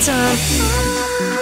Time.